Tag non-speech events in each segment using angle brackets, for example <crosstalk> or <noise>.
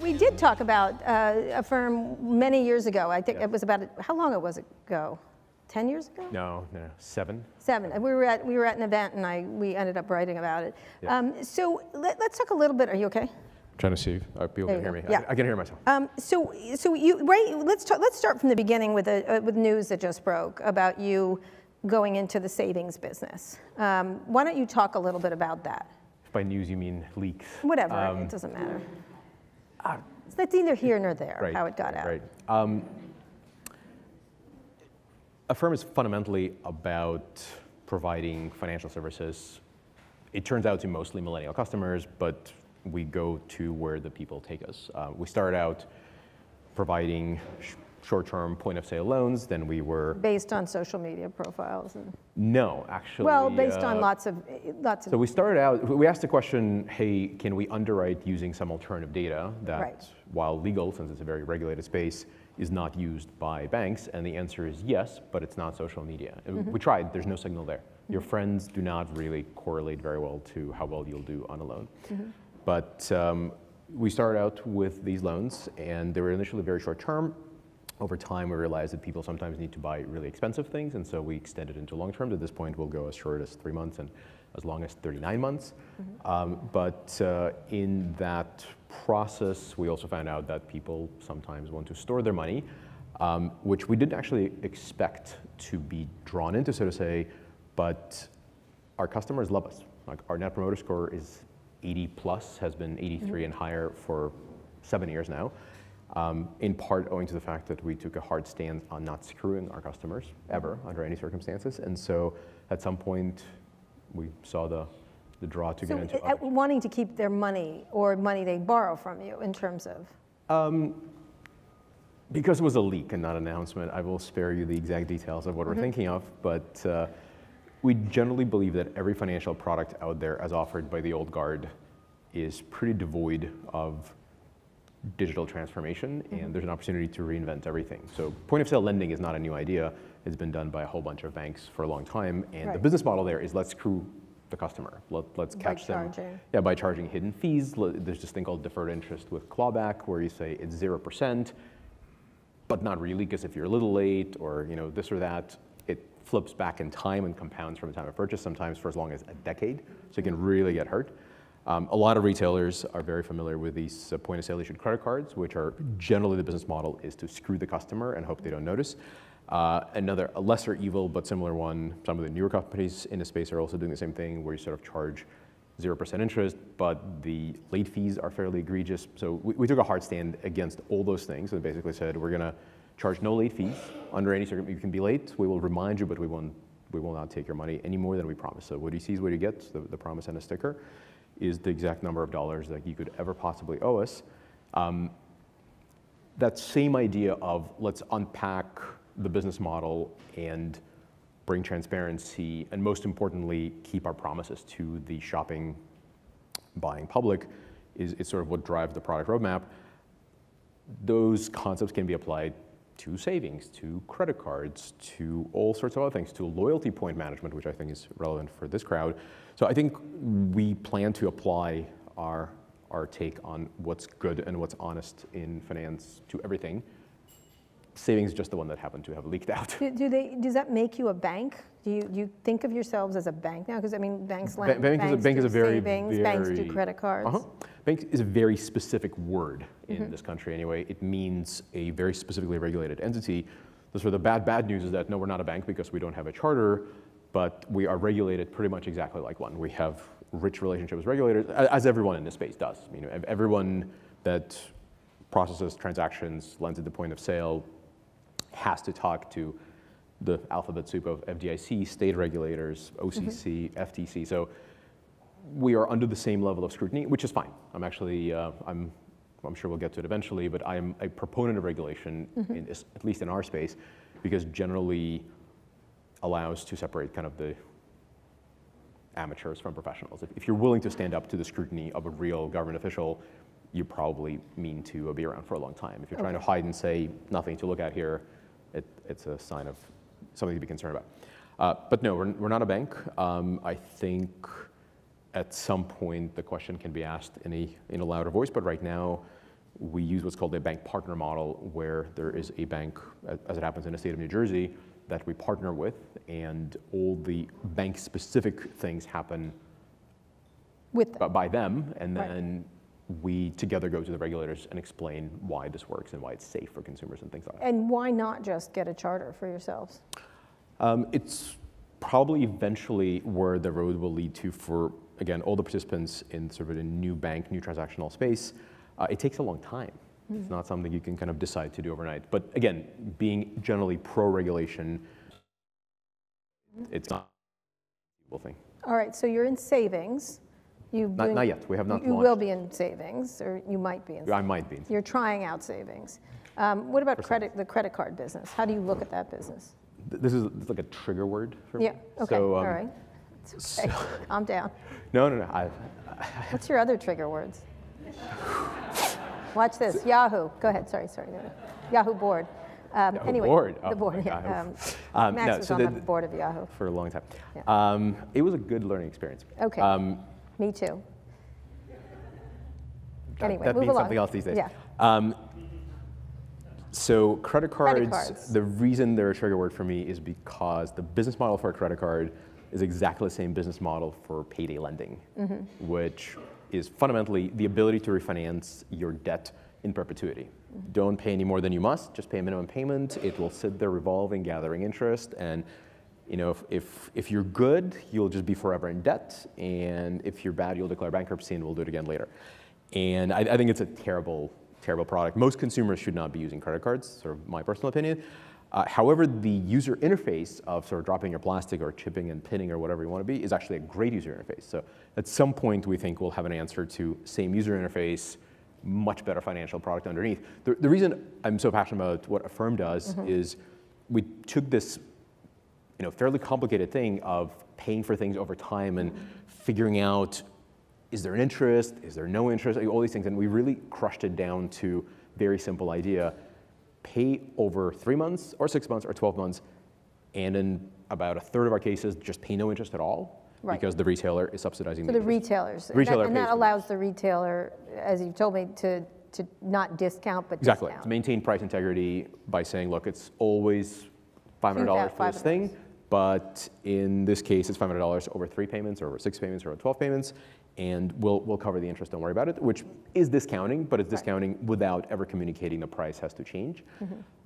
We did talk about uh, Affirm many years ago. I think Yeah. it was about, how long it was it ago? 10 years ago? No, no, seven. Seven. We were at, we were at an event and I, we ended up writing about it. Yeah. Um, so let, us talk a little bit, are you okay? I'm Trying to see if uh, people can hear me. Yeah. I, I can hear myself. Um, so, so you, right, let's, talk, let's start from the beginning with, a, uh, with news that just broke about you going into the savings business. Um, why don't you talk a little bit about that? If by news you mean leaks. Whatever, Um, it doesn't matter. It's that's neither here nor there, right, how it got out. Right. Um, Affirm is fundamentally about providing financial services. It turns out to mostly millennial customers, but we go to where the people take us. Uh, we start out providing sh- short-term point-of-sale loans. Then we were Based on social media profiles and, no, actually. well, based on uh, lots of, lots of. So we started out, we asked the question, hey, can we underwrite using some alternative data that, Right. while legal, since it's a very regulated space, is not used by banks? And the answer is yes, but it's not social media. Mm-hmm. We tried, there's no signal there. Your friends do not really correlate very well to how well you'll do on a loan. Mm-hmm. But um, we started out with these loans, and they were initially very short term. Over time, we realized that people sometimes need to buy really expensive things, and so we extended into long term. At this point, we'll go as short as three months and as long as 39 months. Um, but uh, in that process, we also found out that people sometimes want to store their money, um, which we didn't actually expect to be drawn into, so to say, but our customers love us. Like our net promoter score is 80 plus, has been 83 and higher for seven years now. Um, in part owing to the fact that we took a hard stand on not screwing our customers ever under any circumstances. And so at some point, we saw the, the draw to so get into uh, others. wanting to keep their money or money they borrow from you in terms of, Because it was a leak and not an announcement, I will spare you the exact details of what Mm-hmm. we're thinking of, but uh, we generally believe that every financial product out there as offered by the old guard is pretty devoid of digital transformation, Mm-hmm. and there's an opportunity to reinvent everything. So point of sale lending is not a new idea. It's been done by a whole bunch of banks for a long time, and the business model there is let's screw the customer. Let, let's By catch them. charging. Yeah, by charging hidden fees. There's this thing called deferred interest with clawback, where you say it's zero percent, but not really, because if you're a little late or you know this or that, it flips back in time and compounds from the time of purchase, sometimes for as long as a decade. So you can really get hurt. Um, a lot of retailers are very familiar with these uh, point of sale issued credit cards, which are generally the business model is to screw the customer and hope they don't notice. Uh, another, a lesser evil but similar one, some of the newer companies in the space are also doing the same thing where you sort of charge 0% interest, but the late fees are fairly egregious. So we, we took a hard stand against all those things and basically said we're going to charge no late fees under any circumstance. You can be late, we will remind you, but we won't we will not take your money any more than we promised. So what you see is what you get, the, the promise and a sticker, is the exact number of dollars that you could ever possibly owe us. Um, that same idea of let's unpack the business model and bring transparency, and most importantly, keep our promises to the shopping, buying public is, is sort of what drives the product roadmap. Those concepts can be applied to savings, to credit cards, to all sorts of other things, to loyalty point management, which I think is relevant for this crowd. So I think we plan to apply our, our take on what's good and what's honest in finance to everything. Savings is just the one that happened to have leaked <laughs> out. do, do they, does that make you a bank? Do you, do you think of yourselves as a bank now? Because I mean, banks Ba- lend, bank is a- banks bank is do a very, savings, banks do credit cards. Uh-huh. Bank is a very specific word in Mm-hmm. this country anyway. It means a very specifically regulated entity. The sort of the bad, bad news is that no, we're not a bank because we don't have a charter, but we are regulated pretty much exactly like one. We have rich relationships with regulators, as everyone in this space does. You know, everyone that processes transactions, lends at the point of sale, has to talk to the alphabet soup of FDIC, state regulators, OCC, FTC. So we are under the same level of scrutiny, which is fine. I'm actually, uh, I'm, I'm sure we'll get to it eventually, but I am a proponent of regulation, in this, at least in our space, because generally allows to separate kind of the amateurs from professionals. If, if you're willing to stand up to the scrutiny of a real government official, you probably mean to be around for a long time. If you're trying to hide and say nothing to look at here, it, it's a sign of something to be concerned about. Uh, but no, we're, we're not a bank. Um, I think at some point the question can be asked in a, in a louder voice, but right now we use what's called a bank partner model, where there is a bank, as it happens in the state of New Jersey, that we partner with, and all the bank-specific things happen With them. by them, and Right. then we together go to the regulators and explain why this works and why it's safe for consumers and things like that. And why not just get a charter for yourselves? Um, it's probably eventually where the road will lead to for, again, all the participants in sort of a new bank, new transactional space. Uh, it takes a long time. It's not something you can kind of decide to do overnight. But again, being generally pro-regulation, it's not a thing. All right, so you're in savings. You've Not, been- not yet. We have not You launched. will be in savings, or you might be in. I might be. You're trying out savings. Um, What about credit, the credit card business? How do you look at that business? This is like a trigger word for me. Yeah, okay, So, all um, right. It's okay, calm down. <laughs> No, no, no. I, What's your other trigger words? <laughs> Watch this, Yahoo. Go ahead, sorry, sorry. Yahoo board. Um, Anyway, board. The Oh, board, yeah. Um, Um, Max no, was so on the- the board of Yahoo. for a long time. Yeah. Um, it was a good learning experience. Okay, Um, me too. that, Anyway, that move means along. something else these days. Yeah. Um, so credit cards, Credit cards. the reason they're a trigger word for me is because the business model for a credit card is exactly the same business model for payday lending, Mm-hmm. which is fundamentally the ability to refinance your debt in perpetuity. Mm-hmm. Don't pay any more than you must, just pay a minimum payment. It will sit there revolving, gathering interest, and you know, if, if, if you're good, you'll just be forever in debt, and if you're bad, you'll declare bankruptcy and we'll do it again later. And I, I think it's a terrible, terrible product. Most consumers should not be using credit cards, sort of my personal opinion. Uh, however, the user interface of sort of dropping your plastic or chipping and pinning or whatever you want to be is actually a great user interface. So at some point, we think we'll have an answer to same user interface, much better financial product underneath. The, the reason I'm so passionate about what Affirm does is we took this you know, fairly complicated thing of paying for things over time and figuring out is there an interest, is there no interest, all these things, and we really crushed it down to very simple idea: pay over three months, or six months, or 12 months, and in about a third of our cases, just pay no interest at all Right. because the retailer is subsidizing For the the retailers. The retailer And that- And that allows the retailer, as you've told me, to, to not discount, but Exactly. discount. To maintain price integrity by saying, look, it's always $500 for this thing, but in this case, it's $500 over three payments, or over six payments, or over 12 payments, and we'll, we'll cover the interest, don't worry about it, which is discounting, but it's discounting without ever communicating the price has to change.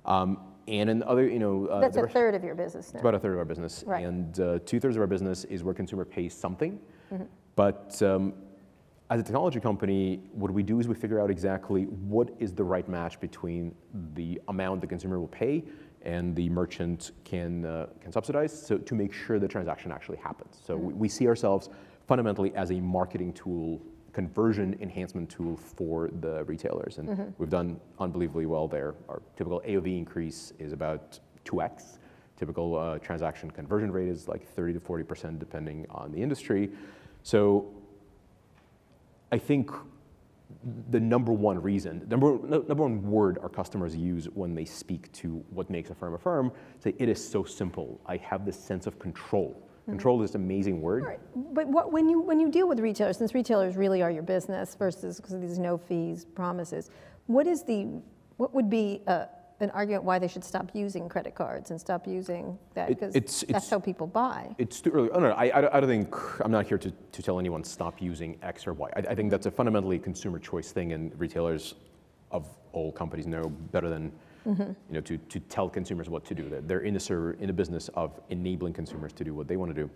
Um, and in other, you know, uh, Mm-hmm. That's a third of your business now. it's about a third of our business. Right. And uh, two thirds of our business is where consumer pays something. Mm-hmm. But um, as a technology company, what we do is we figure out exactly what is the right match between the amount the consumer will pay and the merchant can, uh, can subsidize so to make sure the transaction actually happens. So we, we see ourselves fundamentally as a marketing tool, conversion enhancement tool for the retailers. And we've done unbelievably well there. Our typical AOV increase is about 2x. Typical uh, transaction conversion rate is like 30 to 40% depending on the industry. So I think the number one reason, number, number one word our customers use when they speak to what makes Affirm a firm, say, it is so simple. I have this sense of control. Mm-hmm. Control is this amazing word. Right, But what, when you, when you deal with retailers, since retailers really are your business versus, because of these no fees promises, what is the, what would be a, an argument why they should stop using credit cards and stop using that? Because it's- that's it's- how people buy. It's too early. Oh, no, no, I, I don't- I don't think, I'm not here to, to tell anyone stop using X or Y. I, I think that's a fundamentally consumer choice thing, and retailers of all companies know better than, Mm-hmm. you know, to, to tell consumers what to do. They're- They're in the, ser- in the business of enabling consumers to do what they want to do.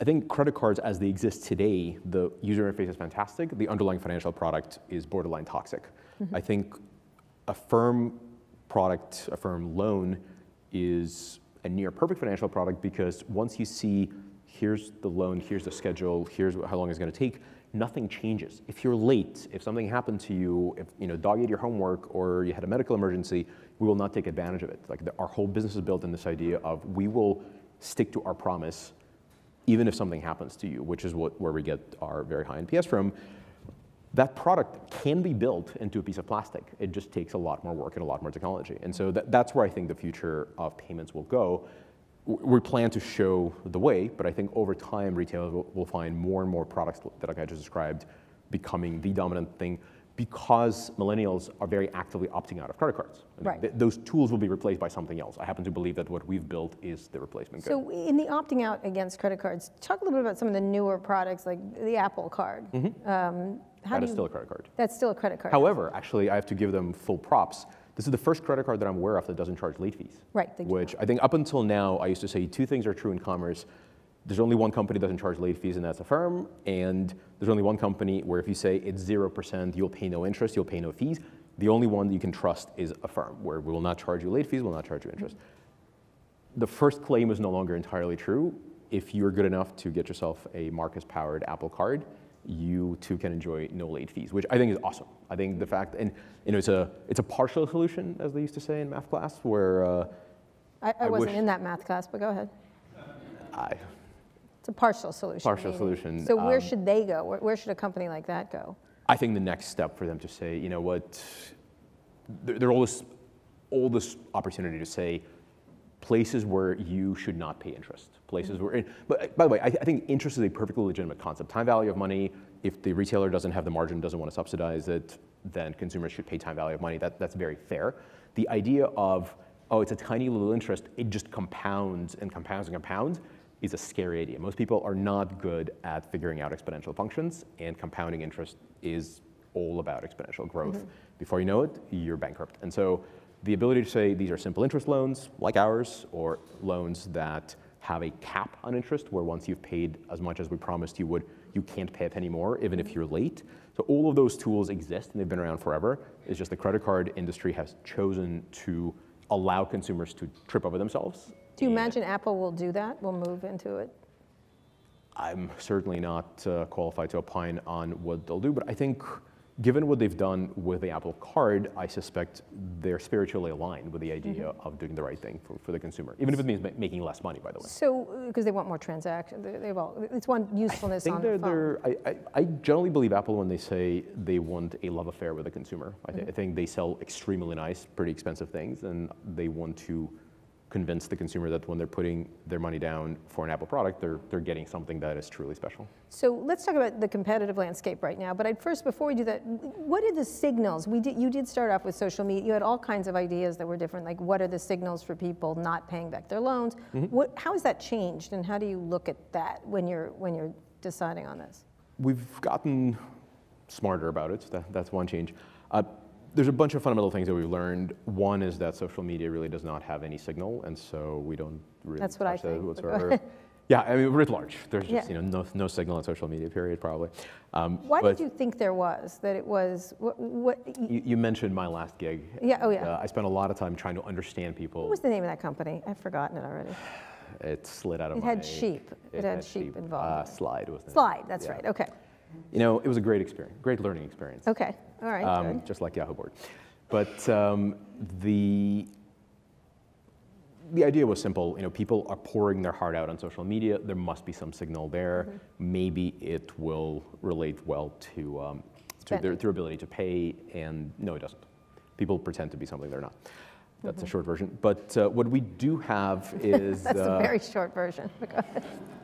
I think credit cards as they exist today, the user interface is fantastic. The underlying financial product is borderline toxic. Mm-hmm. I think Affirm product, Affirm loan is a near perfect financial product because once you see here's the loan, here's the schedule, here's how long it's going to take, nothing changes. If you're late, if something happened to you, if you know dog ate your homework or you had a medical emergency, we will not take advantage of it. Like the, our whole business is built in this idea of we will stick to our promise even if something happens to you, which is what, where we get our very high NPS from, that product can be built into a piece of plastic. It just takes a lot more work and a lot more technology. And so that, that's where I think the future of payments will go. We plan to show the way, but I think over time, retailers will, will find more and more products that like I just described becoming the dominant thing because millennials are very actively opting out of credit cards. Right. th- those tools will be replaced by something else. I happen to believe that what we've built is the replacement good. So in the opting out against credit cards, talk a little bit about some of the newer products like the Apple Card. Um, how Mm-hmm. That do is you- still a credit card. That's still a credit card. However, actually, I have to give them full props. This is the first credit card that I'm aware of that doesn't charge late fees. Right, Which I think up until now, I used to say two things are true in commerce. There's only one company that doesn't charge late fees, and that's Affirm. And there's only one company where if you say it's 0%, you'll pay no interest, you'll pay no fees. The only one that you can trust is Affirm, where we will not charge you late fees, we will not charge you interest. The first claim is no longer entirely true. If you're good enough to get yourself a Marcus-powered Apple Card, you too can enjoy no late fees, which I think is awesome. I think the fact, and you know, it's a it's a partial solution, as they used to say in math class, where uh, I, I I wasn't in that math class, but go ahead. I, It's a partial solution. Partial meaning- solution, So where um, should they go? Where, where should a company like that go? I think the next step for them to say, you know what, there, there all this, all this opportunity to say places where you should not pay interest, places mm. where, but by the way, I, I think interest is a perfectly legitimate concept. Time value of money, if the retailer doesn't have the margin, doesn't want to subsidize it, then consumers should pay time value of money. That, that's very fair. The idea of, oh, it's a tiny little interest, it just compounds and compounds and compounds is a scary idea. Most people are not good at figuring out exponential functions, and compounding interest is all about exponential growth. Mm-hmm. Before you know it, you're bankrupt. And so the ability to say these are simple interest loans, like ours, or loans that have a cap on interest, where once you've paid as much as we promised you would, you can't pay a penny more, even if you're late. So all of those tools exist, and they've been around forever. It's just the credit card industry has chosen to allow consumers to trip over themselves. Do you imagine Apple will do that? Will move into it? I'm certainly not uh, qualified to opine on what they'll do, but I think given what they've done with the Apple Card, I suspect they're spiritually aligned with the idea Mm-hmm. of doing the right thing for, for the consumer, even if it means ma- making less money, by the way. So, because they want more transactions, they- they've it's one usefulness I think on they're, the phone. they're, I, I, I generally believe Apple when they say they want a love affair with the consumer. I, Mm-hmm. I think they sell extremely nice, pretty expensive things, and they want to convince the consumer that when they're putting their money down for an Apple product, they're, they're getting something that is truly special. So let's talk about the competitive landscape right now. But I'd first, before we do that, what are the signals? We did, you did start off with social media. You had all kinds of ideas that were different, like what are the signals for people not paying back their loans? Mm-hmm. What, how has that changed, and how do you look at that when you're when you're deciding on this? We've gotten smarter about it. That, that's one change. Uh, there's a bunch of fundamental things that we've learned. One is that social media really does not have any signal, and so we don't really That's what I think, whatsoever. <laughs> yeah, I mean, writ large. There's Yeah. just you know no, no signal on social media. Period. Probably. Um, Why did you think there was that it was what? what You, you mentioned my last gig. Yeah, oh, yeah. Uh, I spent a lot of time trying to understand people. what was the name of that company? I've forgotten it already. It slid out of It my. had sheep. It had sheep involved. Uh, slide was the name. Slide. That's Yeah. right. Okay. You know, it was a great experience, great learning experience. Okay. All right. um, just like Yahoo Board. But um, the the idea was simple. You know, people are pouring their heart out on social media. There must be some signal there. Mm-hmm. Maybe it will relate well to um, to their, their ability to pay. And no, it doesn't. People pretend to be something they're not. That's a short version. But uh, what we do have <laughs> is Mm-hmm. That's uh, a very short version.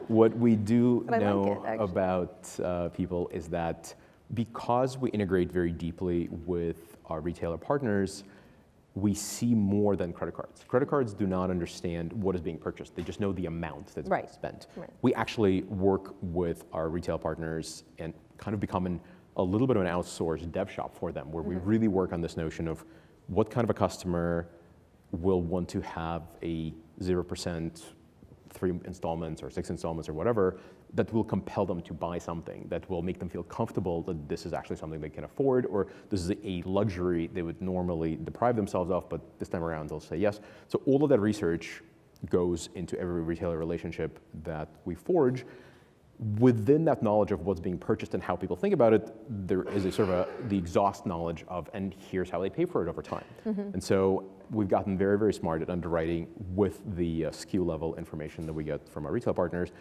What we do I like know it, about uh, people is that because we integrate very deeply with our retailer partners, we see more than credit cards. Credit cards do not understand what is being purchased. They just know the amount that's being spent. right. We actually work with our retail partners and kind of become an, a little bit of an outsourced dev shop for them, where Mm-hmm. we really work on this notion of what kind of a customer will want to have a 0% three installments or six installments or whatever that will compel them to buy something that will make them feel comfortable that this is actually something they can afford or this is a luxury they would normally deprive themselves of but this time around they'll say yes. So all of that research goes into every retailer relationship that we forge within that knowledge of what's being purchased and how people think about it, there is a sort of a, the exhaust knowledge of, and here's how they pay for it over time. And so we've gotten very, very smart at underwriting with the uh, SKU level information that we get from our retail partners.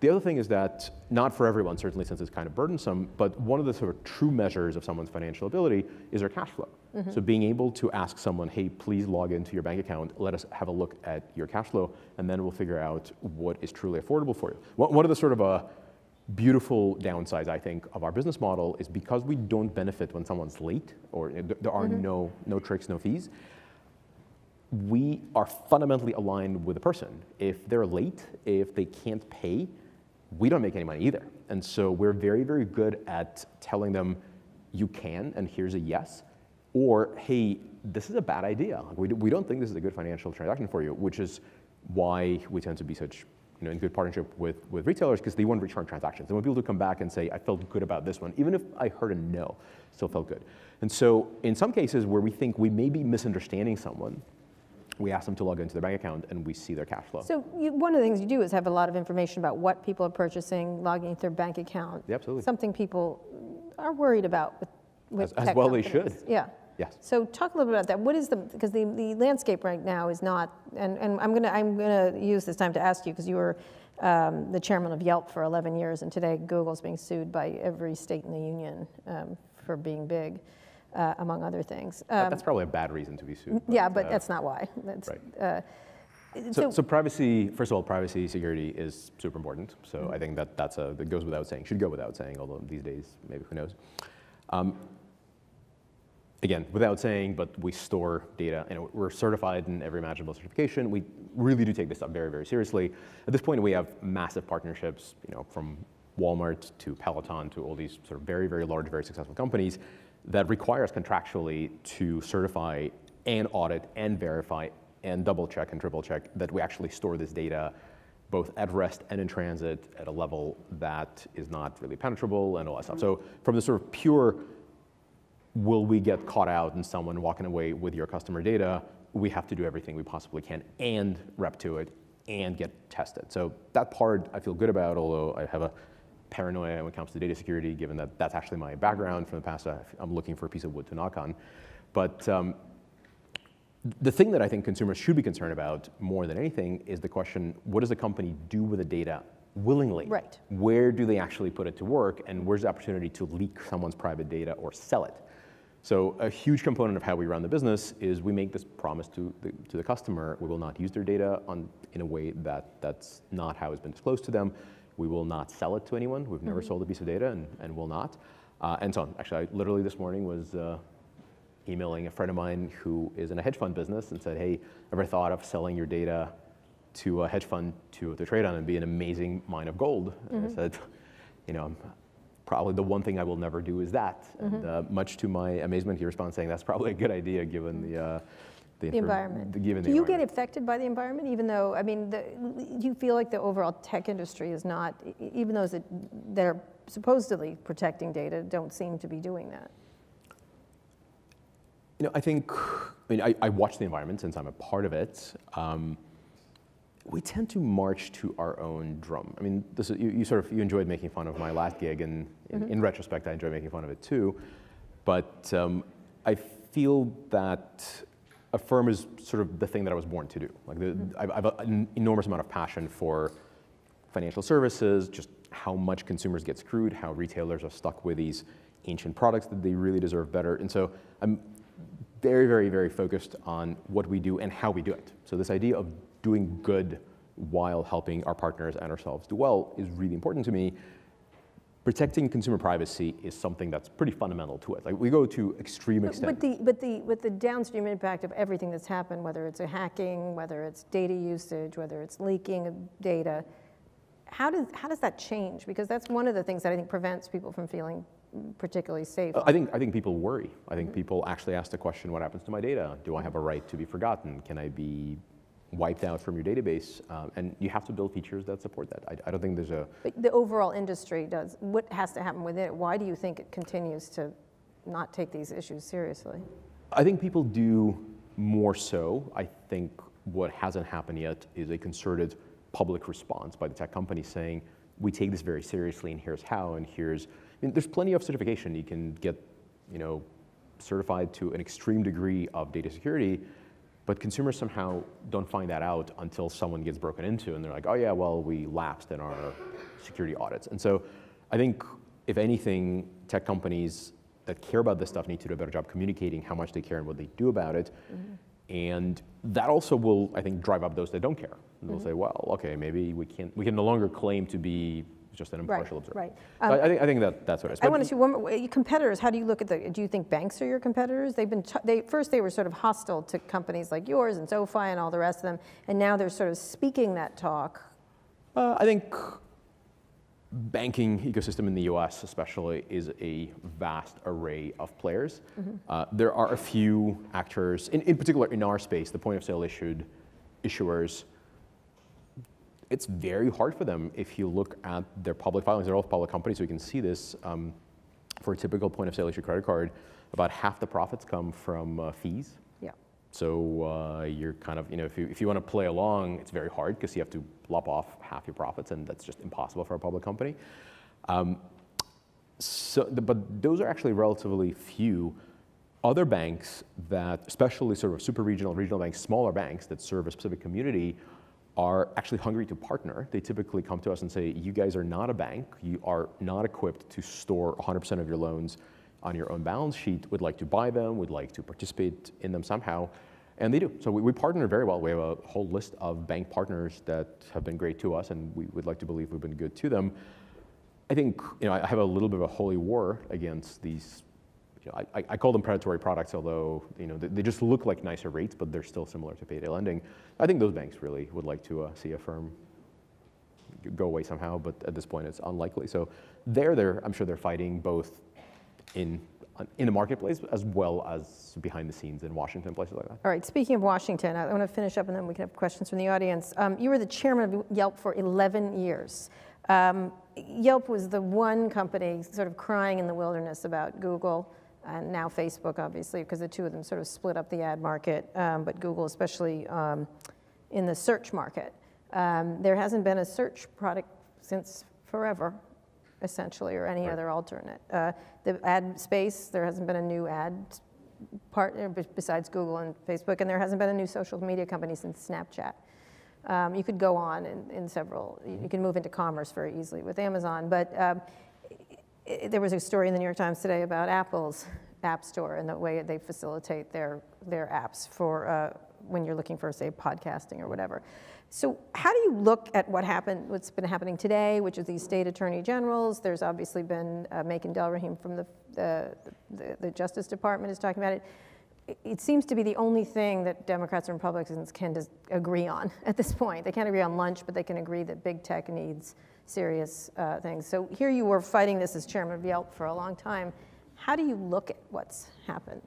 The other thing is that, not for everyone, certainly since it's kind of burdensome, but one of the sort of true measures of someone's financial ability is their cash flow. So being able to ask someone, hey, please log into your bank account, let us have a look at your cash flow, and then we'll figure out what is truly affordable for you. One of the sort of uh, beautiful downsides, I think, of our business model is because we don't benefit when someone's late or there are mm-hmm. no, no tricks, no fees, we are fundamentally aligned with the person. If they're late, if they can't pay, we don't make any money either. And so we're very, very good at telling them, you can, and here's a yes. Or, hey, this is a bad idea. We, we don't think this is a good financial transaction for you, which is why we tend to be such you know, in good partnership with, with retailers because they want return transactions. They want people to come back and say, I felt good about this one, even if I heard a no, still felt good. And so in some cases where we think we may be misunderstanding someone, we ask them to log into their bank account and we see their cash flow. So you, one of the things you do is have a lot of information about what people are purchasing, logging into their bank account. Yeah, absolutely. Something people are worried about with, with As- as well they should. Yeah. Yes. So talk a little bit about that. What is the, because the, the landscape right now is not, and, and I'm gonna, I'm gonna use this time to ask you, because you were um, the chairman of Yelp for 11 years, and today Google's being sued by every state in the union um, for being big, uh, among other things. Um, that's probably a bad reason to be sued. yeah, but uh, that's not why. That's, right. uh, So, so privacy, first of all, privacy security is super important. So I think that that's a, that goes without saying, should go without saying, although these days, maybe who knows. Um, again, without saying, but we store data and we're certified in every imaginable certification. We really do take this stuff very, very seriously. At this point, we have massive partnerships, you know, from Walmart to Peloton to all these sort of very, very large, very successful companies that require us contractually to certify and audit and verify and double check and triple check that we actually store this data both at rest and in transit at a level that is not really penetrable and all that stuff. So from the sort of pure will we get caught out and someone walking away with your customer data, we have to do everything we possibly can and rep to it and get tested. So that part I feel good about, although I have a paranoia when it comes to data security, given that that's actually my background from the past. I'm looking for a piece of wood to knock on. But um, the thing that I think consumers should be concerned about more than anything is the question, what does a company do with the data willingly? Right. Where do they actually put it to work and where's the opportunity to leak someone's private data or sell it? So a huge component of how we run the business is we make this promise to the, to the customer, we will not use their data on, in a way that that's not how it's been disclosed to them. We will not sell it to anyone. We've never sold a piece of data and, and will not. Uh, and so on. Actually, I literally this morning was uh, emailing a friend of mine who is in a hedge fund business and said, hey, ever thought of selling your data to a hedge fund to, to trade on and be an amazing mine of gold? And I said, you know, probably the one thing I will never do is that. And uh, much to my amazement, he responds saying, that's probably a good idea given the, uh, The infor- environment. the- given Do the you get affected by the environment, even though, I mean, the, do you feel like the overall tech industry is not, even those that, that are supposedly protecting data don't seem to be doing that? You know, I think, I mean, I, I watch the environment since I'm a part of it. Um, we tend to march to our own drum. I mean, this is, you, you sort of, you enjoyed making fun of my last gig, and in, mm-hmm. in retrospect, I enjoy making fun of it too. But um, I feel that Affirm is sort of the thing that I was born to do. Like, the, mm-hmm. I've, I've uh, an enormous amount of passion for financial services, just how much consumers get screwed, how retailers are stuck with these ancient products that they really deserve better. And so I'm very, very, very focused on what we do and how we do it. So this idea of doing good while helping our partners and ourselves do well is really important to me. Protecting consumer privacy is something that's pretty fundamental to it. Like we go to extreme extent. But the, but the, with the downstream impact of everything that's happened, whether it's a hacking, whether it's data usage, whether it's leaking of data, how does, how does that change? Because that's one of the things that I think prevents people from feeling particularly safe. I think, I think people worry. I think mm-hmm. people actually ask the question, what happens to my data? Do I have a right to be forgotten? Can I be wiped out from your database? Um, and you have to build features that support that. I, I don't think there's a, But the overall industry does, what has to happen within it? Why do you think it continues to not take these issues seriously? I think people do more so. I think what hasn't happened yet is a concerted public response by the tech companies saying, we take this very seriously and here's how and here's, I mean, there's plenty of certification. You can get, you know, certified to an extreme degree of data security, but consumers somehow don't find that out until someone gets broken into and they're like, oh yeah, well, we lapsed in our security audits. And so I think if anything, tech companies that care about this stuff need to do a better job communicating how much they care and what they do about it. Mm-hmm. And that also will, I think, drive up those that don't care. And They'll mm-hmm. say, well, okay, maybe we can we can no longer claim to be just an Right, impartial observer. right. So I, I think, I think that that's what it is. I want to see one more, your competitors, how do you look at the, do you think banks are your competitors? They've been, they, first they were sort of hostile to companies like yours and SoFi and all the rest of them, and now they're sort of speaking that talk. Uh, I think banking ecosystem in the U.S. especially is a vast array of players. Uh, there are a few actors, in, in particular in our space, the point of sale issued issuers. It's very hard for them if you look at their public filings. They're all public companies, so you can see this. Um, for a typical point of sale issued credit card, about half the profits come from uh, fees. Yeah. So uh, you're kind of, you know, if you, if you want to play along, it's very hard because you have to lop off half your profits, and that's just impossible for a public company. Um, so, the, but those are actually relatively few. Other banks that, especially sort of super regional, regional banks, smaller banks that serve a specific community, are actually hungry to partner. They typically come to us and say, "You guys are not a bank. You are not equipped to store 100% of your loans on your own balance sheet. We'd like to buy them. We'd like to participate in them somehow." And they do. So we, we partner very well. We have a whole list of bank partners that have been great to us, and we would like to believe we've been good to them. I think you know I have a little bit of a holy war against these. You know, I, I call them predatory products, although you know they, they just look like nicer rates, but they're still similar to payday lending. I think those banks really would like to uh, see Affirm go away somehow, but at this point it's unlikely. So they're there. I'm sure they're fighting both in in the marketplace as well as behind the scenes in Washington, places like that. All right, speaking of Washington, I want to finish up and then we can have questions from the audience. Um, you were the chairman of Yelp for 11 years. Um, Yelp was the one company sort of crying in the wilderness about Google and now Facebook, obviously, because the two of them sort of split up the ad market, um, but Google, especially um, in the search market. Um, there hasn't been a search product since forever, essentially, or any Right. other alternate. Uh, the ad space, there hasn't been a new ad partner besides Google and Facebook, and there hasn't been a new social media company since Snapchat. Um, you could go on in, in several, you can move into commerce very easily with Amazon, but um, i- i- there was a story in the New York Times today about Apple's App Store and the way they facilitate their, their apps for uh, when you're looking for, say, podcasting or whatever. So, how do you look at what happened, what's been happening today, which is these state attorney generals? There's obviously been uh, Makan Delrahim from the, the, the, the Justice Department is talking about it. It- It seems to be the only thing that Democrats and Republicans can agree on <laughs> at this point. They can't agree on lunch, but they can agree that big tech needs serious uh, things. So here you were fighting this as chairman of Yelp for a long time. How do you look at what's happened?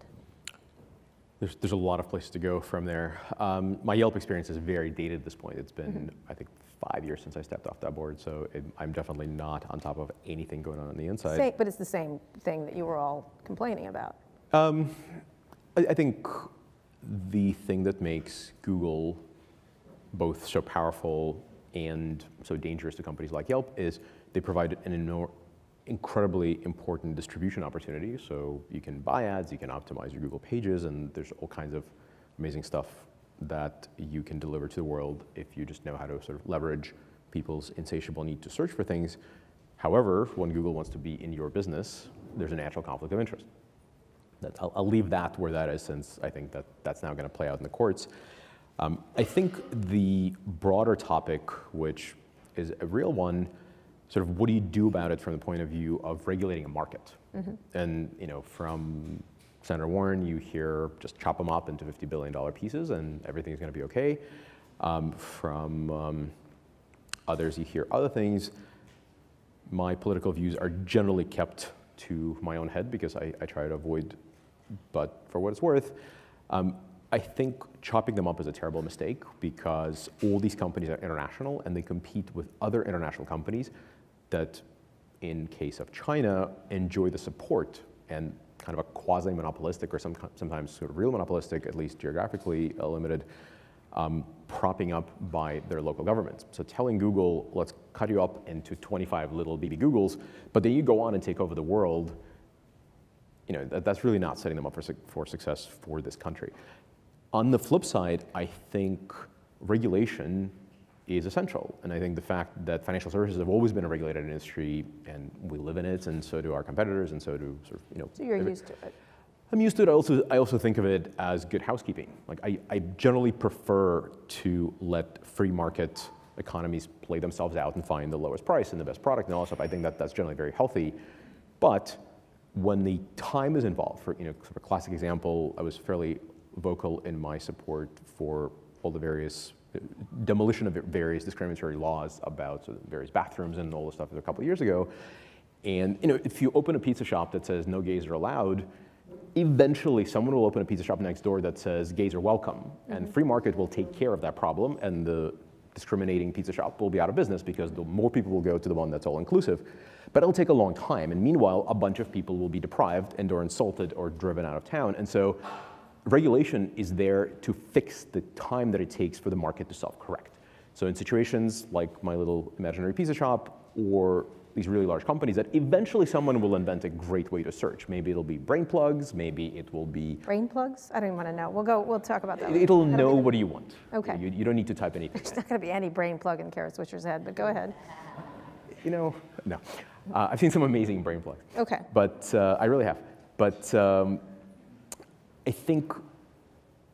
There's, there's a lot of places to go from there. Um, my Yelp experience is very dated at this point. It's been, Mm-hmm. I think, five years since I stepped off that board, so it, I'm definitely not on top of anything going on on the inside. Same, but it's the same thing that you were all complaining about. I, I think the thing that makes Google both so powerful and so dangerous to companies like Yelp is they provide an incredibly important distribution opportunity. So you can buy ads, you can optimize your Google pages, and there's all kinds of amazing stuff that you can deliver to the world if you just know how to sort of leverage people's insatiable need to search for things. However, when Google wants to be in your business, there's a natural conflict of interest. I'll, I'll leave that where that is since I think that that's now going to play out in the courts. Um, I think the broader topic, which is a real one, sort of what do you do about it from the point of view of regulating a market? And you know, from Senator Warren, you hear just chop them up into $50 billion pieces and everything's going to be okay. Um, from um, others, you hear other things my political views are generally kept to my own head because I, I try to avoid, but for what it's worth, um, I think chopping them up is a terrible mistake because all these companies are international and they compete with other international companies that, in case of China, enjoy the support and kind of a quasi-monopolistic or some, sometimes sort of real monopolistic, at least geographically uh, limited, um, propping up by their local governments. So telling Google, let's cut you up into 25 little BB Googles, but then you go on and take over the world, you know, that, that's really not setting them up for, for success for this country. On the flip side, I think regulation is essential. And I think the fact that financial services have always been a regulated industry and we live in it, and so do our competitors, and so do sort of, you know. So you're every- used to it. I'm used to it. I also, I also think of it as good housekeeping. Like I, I generally prefer to let free market economies play themselves out and find the lowest price and the best product and all that stuff. I think that that's generally very healthy. But when the time is involved, for you know, sort of a classic example, I was fairly vocal in my support for all the various demolition of various discriminatory laws about various bathrooms and all this stuff a couple of years ago. And you know, if you open a pizza shop that says no gays are allowed, eventually someone will open a pizza shop next door that says gays are welcome, mm-hmm. and free market will take care of that problem, and the discriminating pizza shop will be out of business because the more people will go to the one that's all inclusive. But it'll take a long time, and meanwhile, a bunch of people will be deprived and or insulted or driven out of town. And so regulation is there to fix the time that it takes for the market to self-correct. So in situations like my little imaginary pizza shop or these really large companies that eventually someone will invent a great way to search. Maybe it'll be brain plugs, maybe it will be... Brain plugs? I don't even want to know. We'll go, we'll talk about that. It'll know what do you want. Okay. You, you don't need to type anything. There's not going to be any brain plug in Kara Swisher's head, but go ahead. You know, no. Uh, I've seen some amazing brain plugs. Okay. But uh, I really have. But um, I think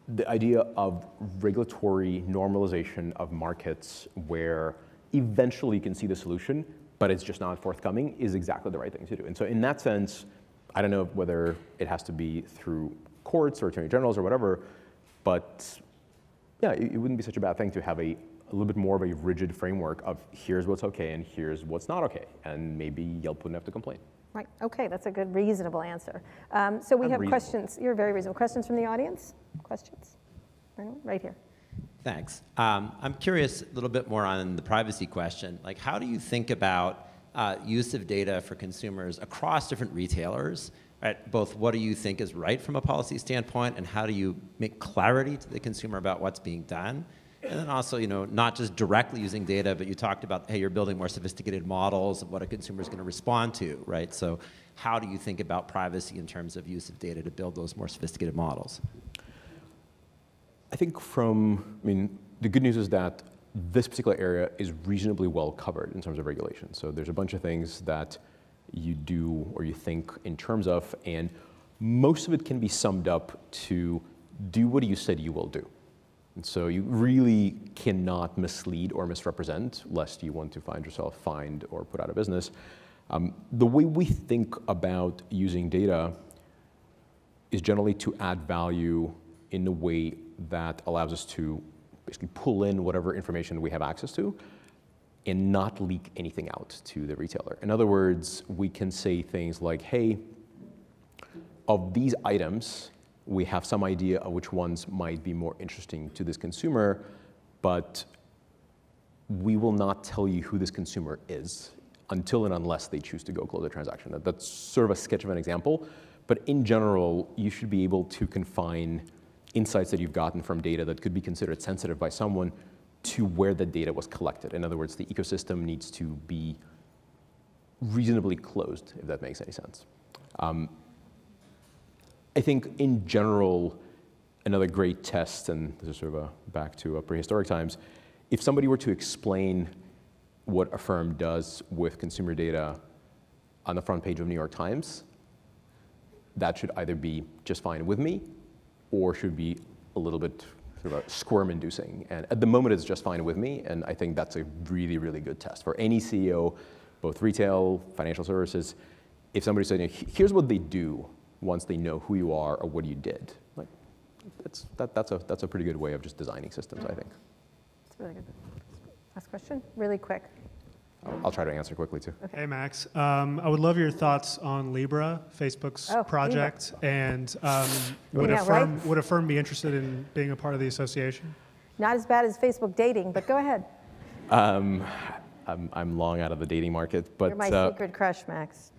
the idea of regulatory normalization of markets where eventually you can see the solution but it's just not forthcoming, is exactly the right thing to do. And so in that sense, I don't know whether it has to be through courts or attorney generals or whatever, but yeah, it, it wouldn't be such a bad thing to have a, a little bit more of a rigid framework of here's what's okay and here's what's not okay, and maybe Yelp wouldn't have to complain. Right, okay, that's a good, reasonable answer. Um, so we have questions, you're very reasonable. Questions from the audience? Questions? Right here. Thanks. Um, I'm curious a little bit more on the privacy question. Like, how do you think about uh, use of data for consumers across different retailers? Right? Both what do you think is right from a policy standpoint, and how do you make clarity to the consumer about what's being done? And then also, you know, not just directly using data, but you talked about, hey, you're building more sophisticated models of what a consumer is going to respond to, right? So, how do you think about privacy in terms of use of data to build those more sophisticated models? I think from, I mean, the good news is that this particular area is reasonably well covered in terms of regulation. So there's a bunch of things that you do or you think in terms of, and most of it can be summed up to do what you said you will do. And so you really cannot mislead or misrepresent lest you want to find yourself fined or put out of business. Um, the way we think about using data is generally to add value in a way that allows us to basically pull in whatever information we have access to and not leak anything out to the retailer. In other words, we can say things like, hey, of these items, we have some idea of which ones might be more interesting to this consumer, but we will not tell you who this consumer is until and unless they choose to go close a transaction. That's sort of a sketch of an example, but in general, you should be able to confine insights that you've gotten from data that could be considered sensitive by someone to where the data was collected. In other words, the ecosystem needs to be reasonably closed, if that makes any sense. Um, I think in general, another great test, and this is sort of a, back to prehistoric times, if somebody were to explain what Affirm does with consumer data on the front page of New York Times, that should either be just fine with me or should be a little bit sort of squirm-inducing. And at the moment, it's just fine with me, and I think that's a really, really good test for any CEO, both retail, financial services. If somebody said, "Here's what they do," once they know who you are or what you did, like that's that, that's a that's a pretty good way of just designing systems, I think. That's really good. Last question, really quick. I'll try to answer quickly too. Okay. Hey, Max. Um, I would love your thoughts on Libra, Facebook's oh, project, Libra. and um, would, yeah, Affirm, right? would Affirm be interested in being a part of the association? Not as bad as Facebook dating, but go ahead. Um, I'm, I'm long out of the dating market, but You're my uh, secret crush, Max.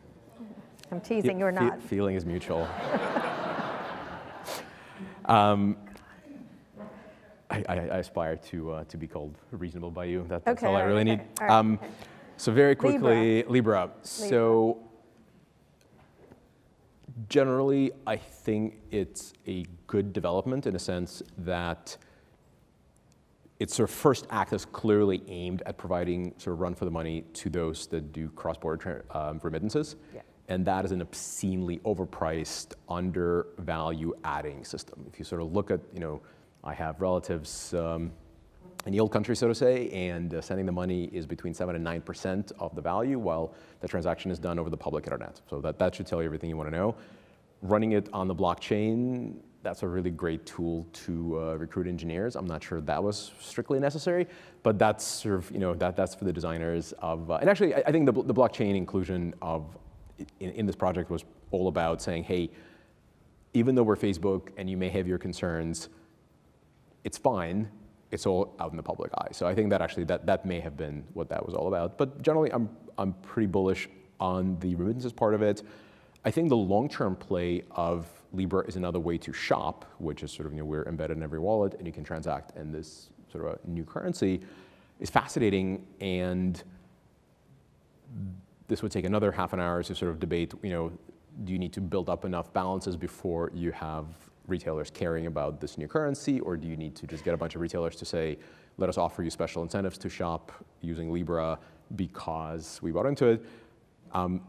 I'm teasing, you're not. feeling is mutual. <laughs> um, I, I, I, aspire to, uh, to be called reasonable by you. That, that's okay, all I really okay. need. Right, Um, okay. So very quickly, Libra. Libra. So generally, I think it's a good development in a sense that its sort of first act is clearly aimed at providing sort of run for the money to those that do cross-border tra- um, remittances. Yeah. And that is an obscenely overpriced, undervalue adding system. If you sort of look at, you know, I have relatives um, the old country, so to say, and uh, sending the money is between 7 and 9% of the value while the transaction is done over the public internet. So that, that should tell you everything you want to know. Running it on the blockchain, that's a really great tool to uh, recruit engineers. I'm not sure that was strictly necessary, but that's sort of, you know, that, that's for the designers of, uh, and actually, I, I think the, the blockchain inclusion of, in, in this project was all about saying, hey, even though we're Facebook and you may have your concerns, it's fine. It's all out in the public eye. So I think that actually that, that may have been what that was all about. But generally, I'm, I'm pretty bullish on the remittances part of it. I think the long-term play of Libra is another way to shop, which is sort of, you know, we're embedded in every wallet and you can transact in this sort of a new currency, is fascinating. And this would take another half an hour to sort of debate, you know, do you need to build up enough balances before you have retailers caring about this new currency, or do you need to just get a bunch of retailers to say, let us offer you special incentives to shop using Libra because we bought into it? Um,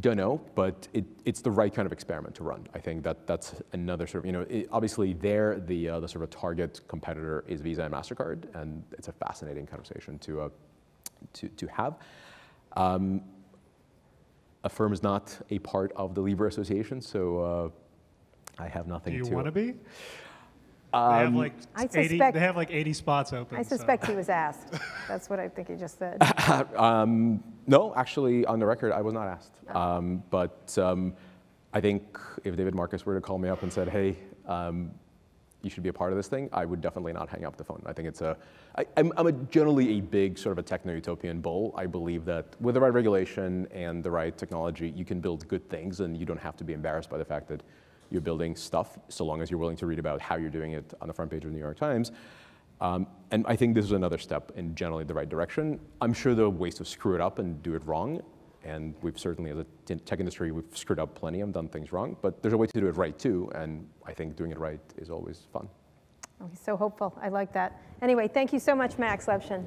don't know, but it, it's the right kind of experiment to run. I think that that's another sort of, you know, it, obviously there the, uh, the sort of target competitor is Visa and MasterCard, and it's a fascinating conversation to, uh, to, to have. Um, Affirm is not a part of the Libra Association, so uh, I have nothing Do you to. want to be? they have like I 80. suspect- They have like 80 spots open. I so- suspect he was asked. <laughs> That's what I think he just said. <laughs> Um, no, actually, on the record, I was not asked. Um, but um, I think if David Marcus were to call me up and said, "Hey, um, you should be a part of this thing," I would definitely not hang up the phone. I think it's a. I, I'm, I'm a generally a big sort of a techno-utopian bull. I believe that with the right regulation and the right technology, you can build good things, and you don't have to be embarrassed by the fact that you're building stuff, so long as you're willing to read about how you're doing it on the front page of the New York Times. Um, and I think this is another step in generally the right direction. I'm sure there are ways to screw it up and do it wrong. And we've certainly, as a tech industry, we've screwed up plenty and done things wrong. But there's a way to do it right too. And I think doing it right is always fun. Oh, he's so hopeful. I like that. Anyway, thank you so much, Max Levchin.